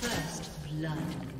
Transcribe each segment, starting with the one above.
First blood.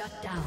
Shut down.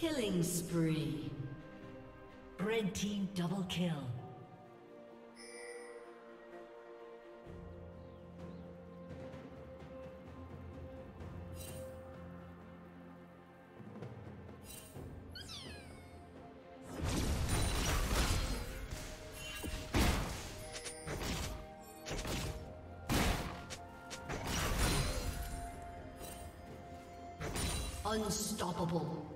Killing spree. Red team double kill. Unstoppable.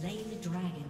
Slain the dragon.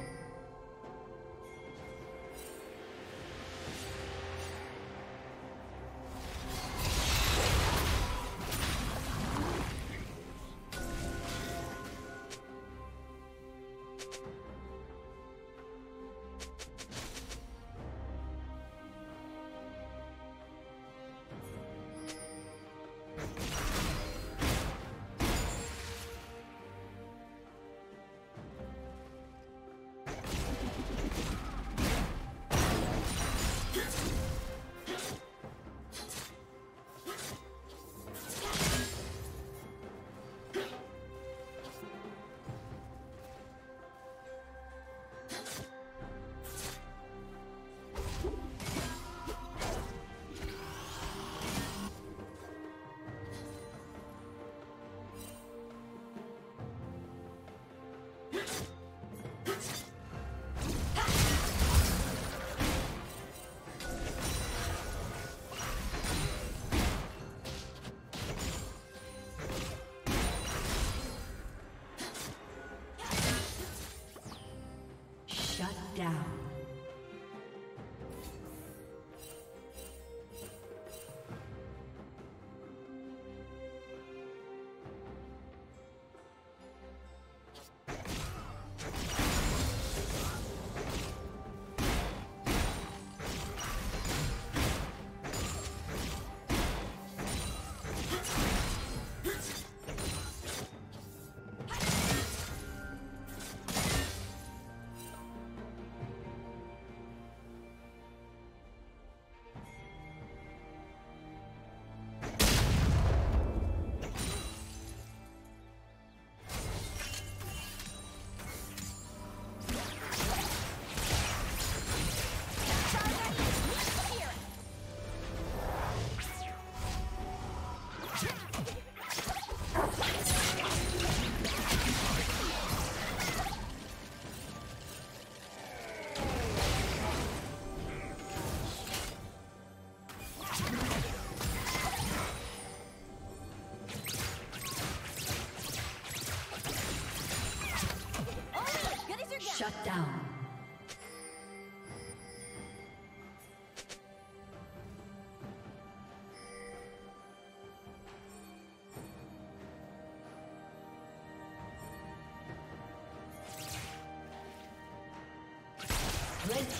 Down.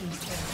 Team's turret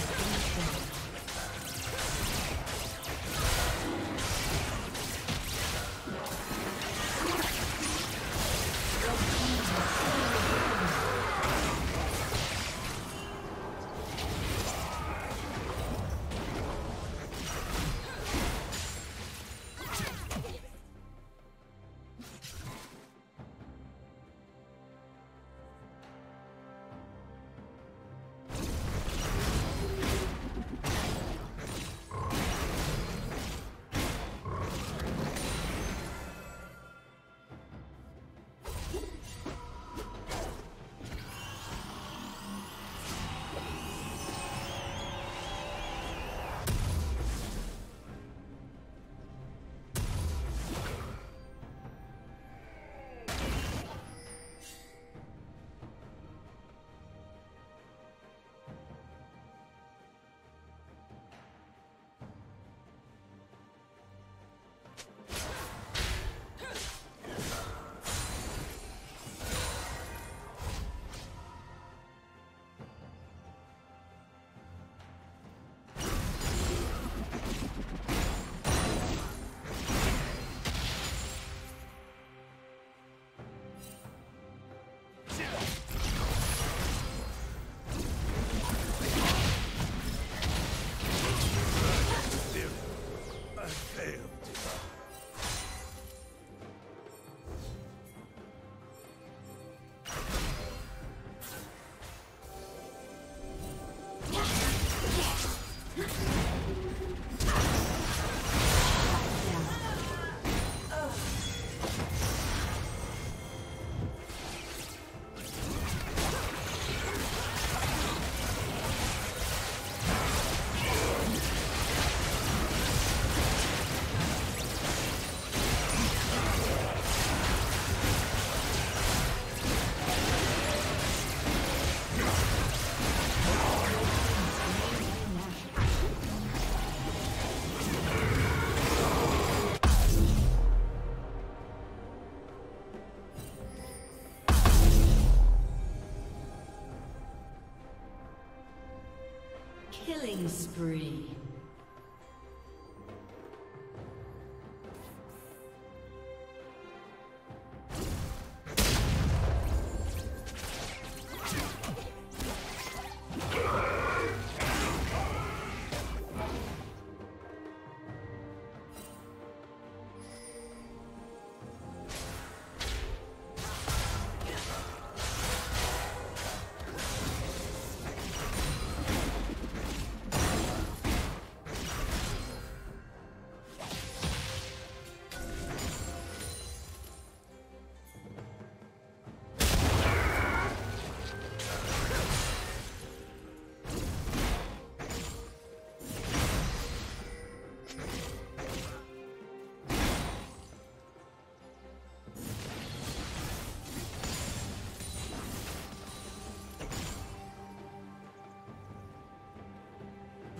spree.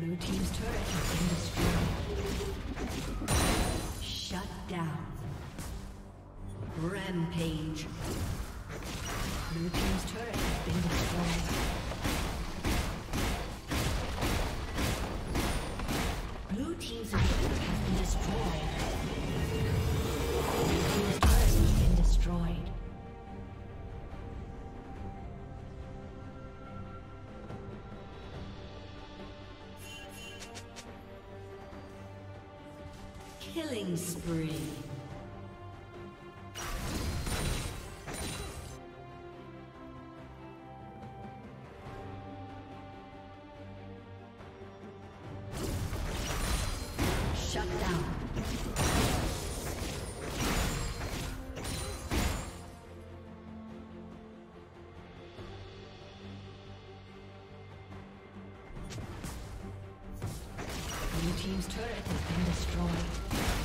Blue Team's turret has been destroyed. Shut down. Rampage. Blue Team's turret has been destroyed. Killing spree. Team's turret has been destroyed.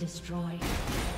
destroyed.